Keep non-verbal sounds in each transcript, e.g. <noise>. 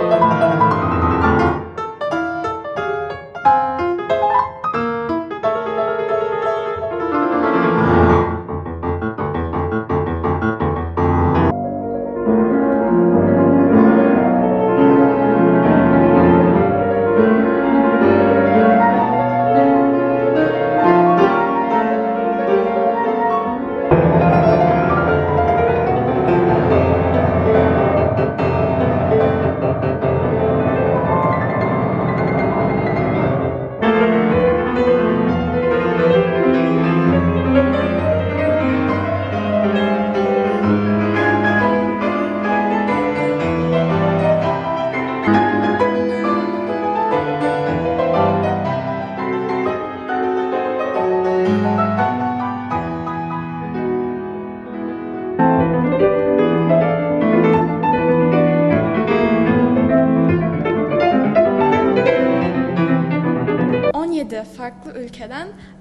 Música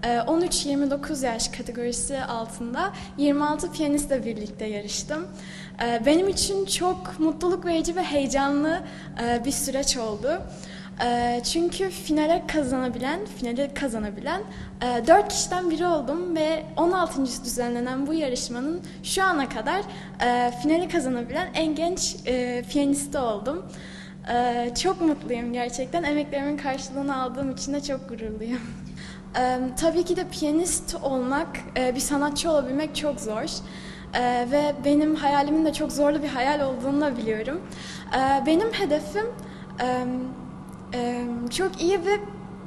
Ee, 13-29 yaş kategorisi altında 26 piyanistle birlikte yarıştım. Ee, Benim için çok mutluluk verici ve heyecanlı e, bir süreç oldu. Çünkü finale kazanabilen, finali kazanabilen 4 kişiden biri oldum ve 16. düzenlenen bu yarışmanın şu ana kadar e, finali kazanabilen en genç e, piyanisti oldum. Ee, Çok mutluyum gerçekten. Emeklerimin karşılığını aldığım için de çok gururluyum. <laughs> Ee, Tabii ki de piyanist olmak, e, bir sanatçı olabilmek çok zor. Ee, Ve benim hayalimin de çok zorlu bir hayal olduğunu da biliyorum. Ee, Benim hedefim e, e, çok iyi bir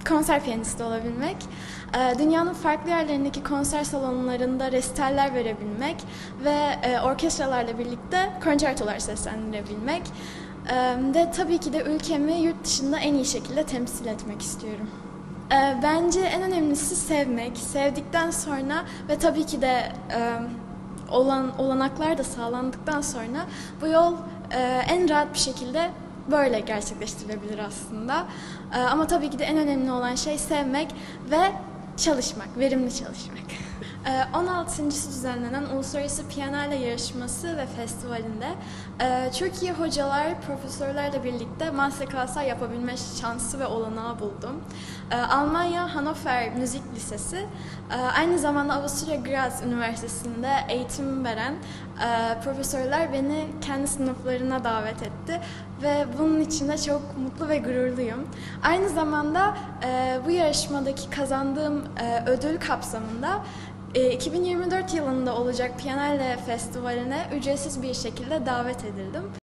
konser piyanisti olabilmek. Ee, Dünyanın farklı yerlerindeki konser salonlarında resitaller verebilmek ve e, orkestralarla birlikte konçertolar seslendirebilmek. Ve tabii ki de ülkemi yurt dışında en iyi şekilde temsil etmek istiyorum. Bence en önemlisi sevmek. Sevdikten sonra ve tabii ki de olan olanaklar da sağlandıktan sonra bu yol e, en rahat bir şekilde böyle gerçekleştirilebilir aslında. E, Ama tabii ki de en önemli olan şey sevmek ve çalışmak, verimli çalışmak. E, 16. düzenlenen Uluslararası Piyano yarışması ve festivalinde e, çok iyi hocalar, profesörlerle birlikte masterclasslar yapabilme şansı ve olanağı buldum. E, Almanya Hannover Müzik Lisesi, e, aynı zamanda Avusturya Graz Üniversitesi'nde eğitim veren e, profesörler beni kendi sınıflarına davet etti ve bunun için de çok mutlu ve gururluyum. Aynı zamanda e, bu yarışmadaki kazandığım e, ödül kapsamında e, 2024 yılında olacak Piyanelle Festivali'ne ücretsiz bir şekilde davet edildim.